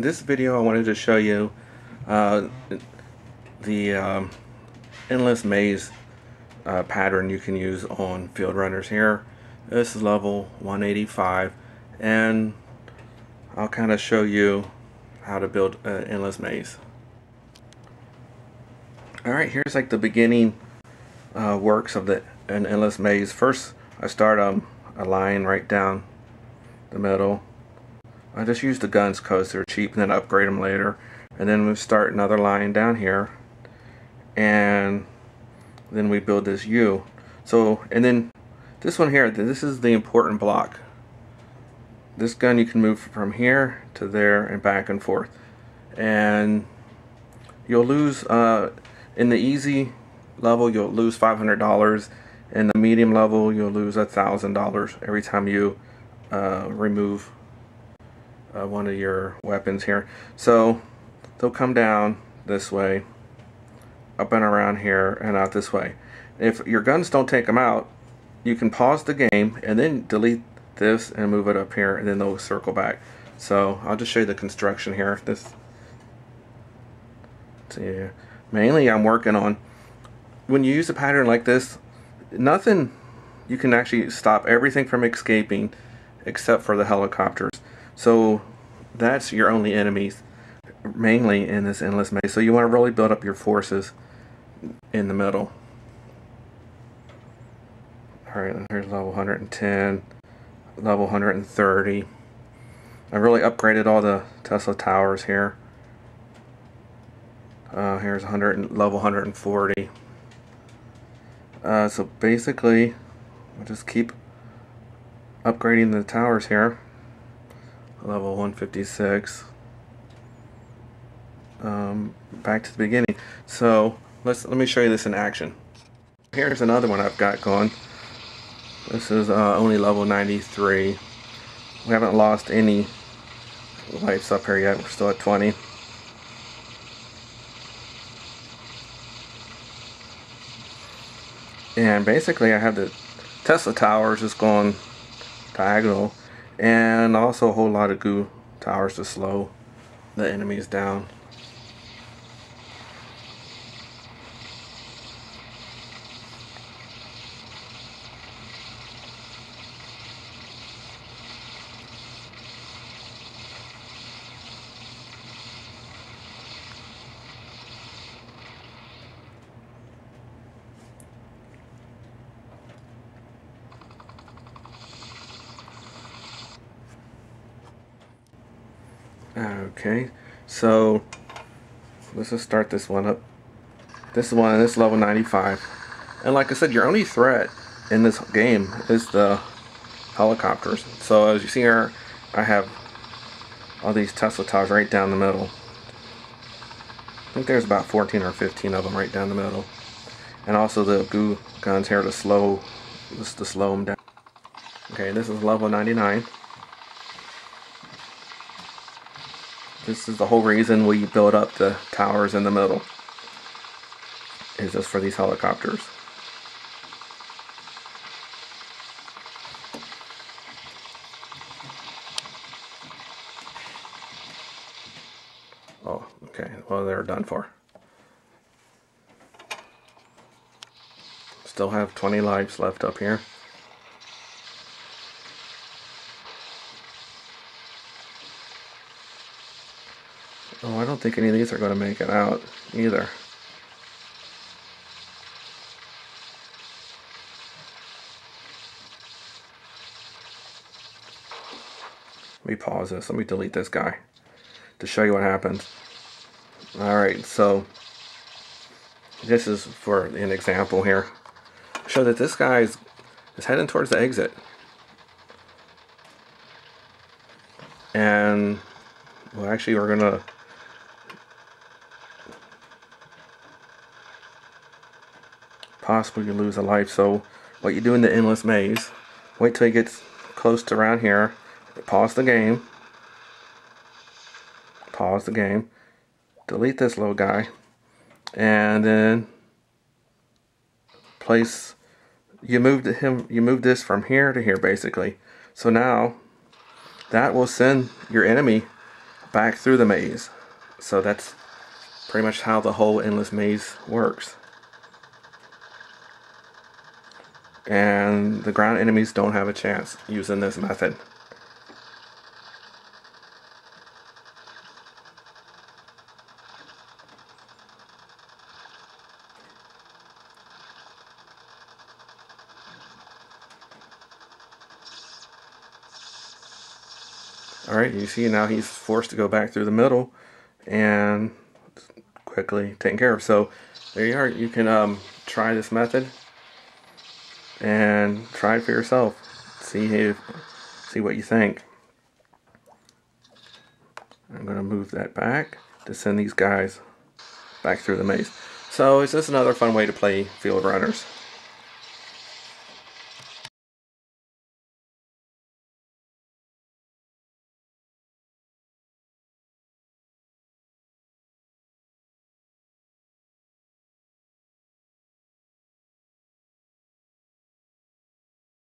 In this video I wanted to show you uh, the um, endless maze uh, pattern you can use on field runners here. This is level 185 and I'll kind of show you how to build an endless maze. Alright, here's like the beginning uh, works of the an endless maze. First I start um, a line right down the middle I just use the guns because they're cheap and then upgrade them later. And then we start another line down here. And then we build this U. So, and then this one here, this is the important block. This gun you can move from here to there and back and forth. And you'll lose, uh, in the easy level, you'll lose $500. In the medium level, you'll lose $1,000 every time you uh, remove uh, one of your weapons here. So they'll come down this way, up and around here, and out this way. If your guns don't take them out, you can pause the game and then delete this and move it up here, and then they'll circle back. So I'll just show you the construction here. This, see, mainly I'm working on when you use a pattern like this, nothing. You can actually stop everything from escaping, except for the helicopters. So that's your only enemies mainly in this endless maze. So you want to really build up your forces in the middle. Alright, here's level 110, level 130. I really upgraded all the Tesla towers here. Uh, here's 100 level 140. Uh, so basically, we'll just keep upgrading the towers here level 156 um, back to the beginning. So let's let me show you this in action. Here's another one I've got going. This is uh, only level 93 we haven't lost any lights up here yet. We're still at 20 and basically I have the Tesla towers just going diagonal and also a whole lot of goo towers to slow the enemies down. Okay, so let's just start this one up. This one, this level 95. And like I said, your only threat in this game is the helicopters. So as you see here, I have all these Tesla towers right down the middle. I think there's about 14 or 15 of them right down the middle. And also the goo guns here to slow, just to slow them down. Okay, this is level 99. This is the whole reason we build up the towers in the middle. Is just for these helicopters. Oh, okay. Well, they're done for. Still have 20 lives left up here. Oh, I don't think any of these are going to make it out either. Let me pause this. Let me delete this guy to show you what happens. Alright, so this is for an example here. Show that this guy is, is heading towards the exit. And, well actually we're going to possible you lose a life. So what you do in the endless maze, wait till he gets close to around here, pause the game, pause the game, delete this little guy, and then place you moved him you move this from here to here basically. So now that will send your enemy back through the maze. So that's pretty much how the whole endless maze works. And the ground enemies don't have a chance using this method. Alright, you see now he's forced to go back through the middle and quickly taken care of. So there you are. You can um, try this method and try it for yourself. See if, see what you think. I'm going to move that back to send these guys back through the maze. So it's just another fun way to play Field Runners.